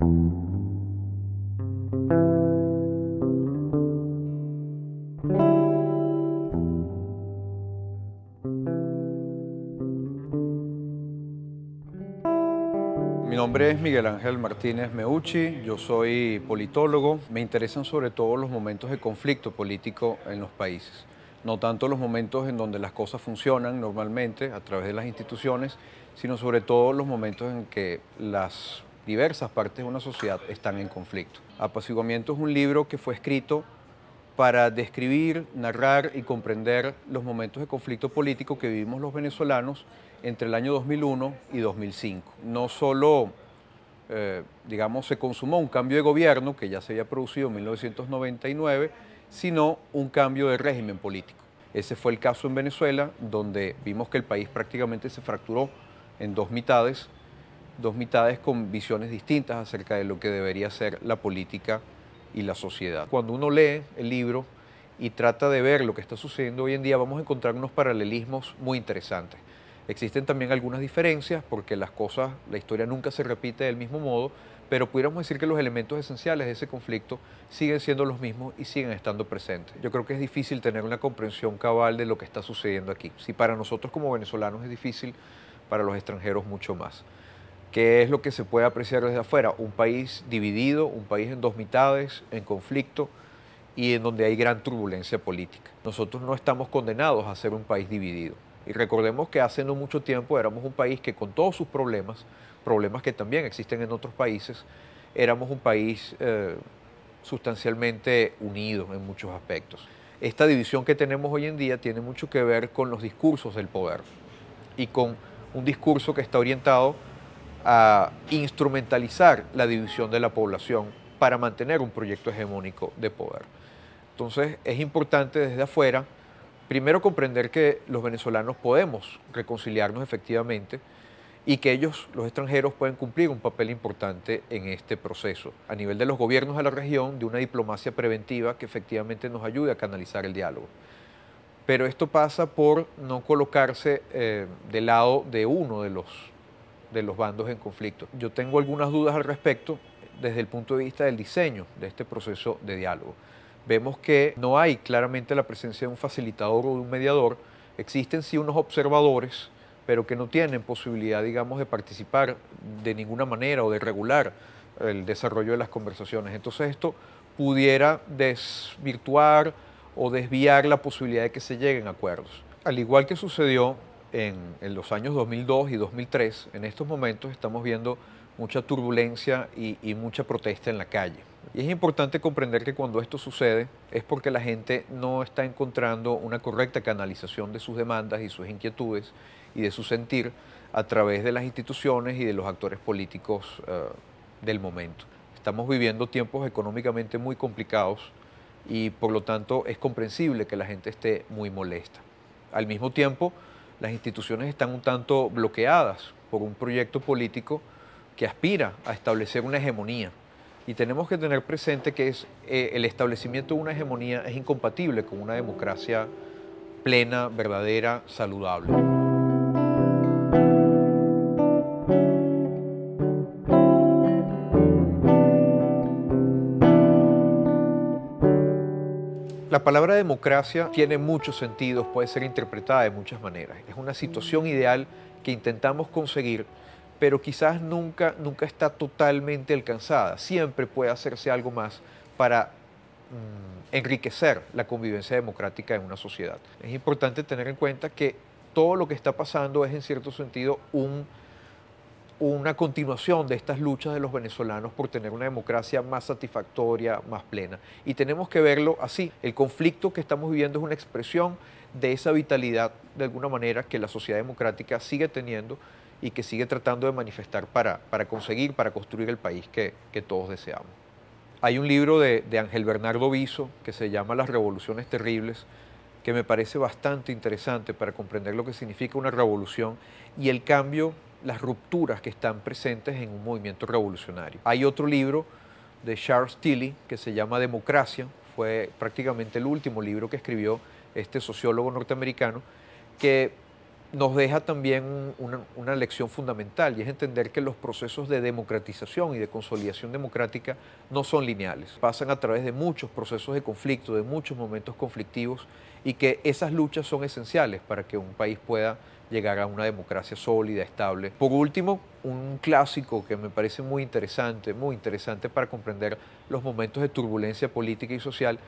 Mi nombre es Miguel Ángel Martínez Meucci, yo soy politólogo. Me interesan sobre todo los momentos de conflicto político en los países, no tanto los momentos en donde las cosas funcionan normalmente a través de las instituciones, sino sobre todo los momentos en que las diversas partes de una sociedad están en conflicto. Apaciguamiento es un libro que fue escrito para describir, narrar y comprender los momentos de conflicto político que vivimos los venezolanos entre el año 2001 y 2005. No solo, eh, digamos, se consumó un cambio de gobierno que ya se había producido en 1999, sino un cambio de régimen político. Ese fue el caso en Venezuela, donde vimos que el país prácticamente se fracturó en dos mitades, dos mitades con visiones distintas acerca de lo que debería ser la política y la sociedad. Cuando uno lee el libro y trata de ver lo que está sucediendo hoy en día, vamos a encontrar unos paralelismos muy interesantes. Existen también algunas diferencias porque las cosas, la historia nunca se repite del mismo modo, pero pudiéramos decir que los elementos esenciales de ese conflicto siguen siendo los mismos y siguen estando presentes. Yo creo que es difícil tener una comprensión cabal de lo que está sucediendo aquí. Si para nosotros como venezolanos es difícil, para los extranjeros mucho más. ¿Qué es lo que se puede apreciar desde afuera? Un país dividido, un país en dos mitades, en conflicto y en donde hay gran turbulencia política. Nosotros no estamos condenados a ser un país dividido. Y recordemos que hace no mucho tiempo éramos un país que con todos sus problemas, problemas que también existen en otros países, éramos un país eh, sustancialmente unido en muchos aspectos. Esta división que tenemos hoy en día tiene mucho que ver con los discursos del poder y con un discurso que está orientado a instrumentalizar la división de la población para mantener un proyecto hegemónico de poder. Entonces es importante desde afuera primero comprender que los venezolanos podemos reconciliarnos efectivamente y que ellos, los extranjeros, pueden cumplir un papel importante en este proceso, a nivel de los gobiernos de la región, de una diplomacia preventiva que efectivamente nos ayude a canalizar el diálogo. Pero esto pasa por no colocarse eh, del lado de uno de los, de los bandos en conflicto. Yo tengo algunas dudas al respecto desde el punto de vista del diseño de este proceso de diálogo vemos que no hay claramente la presencia de un facilitador o de un mediador, existen sí unos observadores, pero que no tienen posibilidad, digamos, de participar de ninguna manera o de regular el desarrollo de las conversaciones. Entonces esto pudiera desvirtuar o desviar la posibilidad de que se lleguen a acuerdos. Al igual que sucedió en, los años 2002 y 2003, en estos momentos estamos viendo mucha turbulencia y, mucha protesta en la calle. Y es importante comprender que cuando esto sucede es porque la gente no está encontrando una correcta canalización de sus demandas y sus inquietudes y de su sentir a través de las instituciones y de los actores políticos uh, del momento. Estamos viviendo tiempos económicamente muy complicados y por lo tanto es comprensible que la gente esté muy molesta. Al mismo tiempo, las instituciones están un tanto bloqueadas por un proyecto político que aspira a establecer una hegemonía. Y tenemos que tener presente que es, eh, el establecimiento de una hegemonía es incompatible con una democracia plena, verdadera, saludable. La palabra democracia tiene muchos sentidos, puede ser interpretada de muchas maneras. Es una situación ideal que intentamos conseguir pero quizás nunca, nunca está totalmente alcanzada. Siempre puede hacerse algo más para mm, enriquecer la convivencia democrática en una sociedad. Es importante tener en cuenta que todo lo que está pasando es en cierto sentido un, una continuación de estas luchas de los venezolanos por tener una democracia más satisfactoria, más plena. Y tenemos que verlo así. El conflicto que estamos viviendo es una expresión de esa vitalidad, de alguna manera, que la sociedad democrática sigue teniendo y que sigue tratando de manifestar para, para conseguir, para construir el país que, todos deseamos. Hay un libro de, de Ángel Bernardo Viso que se llama Las Revoluciones Terribles, que me parece bastante interesante para comprender lo que significa una revolución y el cambio, las rupturas que están presentes en un movimiento revolucionario. Hay otro libro de Charles Tilly que se llama Democracia, fue prácticamente el último libro que escribió este sociólogo norteamericano, que nos deja también una, lección fundamental y es entender que los procesos de democratización y de consolidación democrática no son lineales, pasan a través de muchos procesos de conflicto, de muchos momentos conflictivos y que esas luchas son esenciales para que un país pueda llegar a una democracia sólida, estable. Por último, un clásico que me parece muy interesante, muy interesante para comprender los momentos de turbulencia política y social,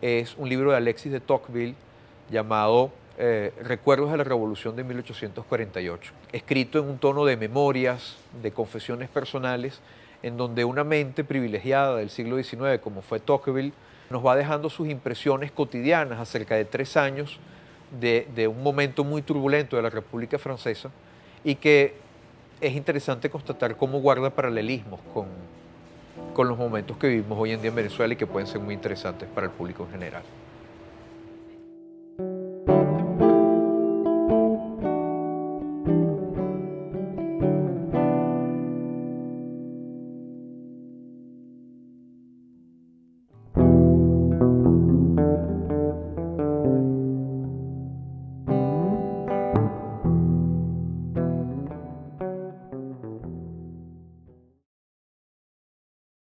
es un libro de Alexis de Tocqueville llamado eh, Recuerdos de la Revolución de 1848, escrito en un tono de memorias, de confesiones personales, en donde una mente privilegiada del siglo XIX, como fue Tocqueville, nos va dejando sus impresiones cotidianas acerca de tres años de, un momento muy turbulento de la República Francesa y que es interesante constatar cómo guarda paralelismos con, con los momentos que vivimos hoy en día en Venezuela y que pueden ser muy interesantes para el público en general.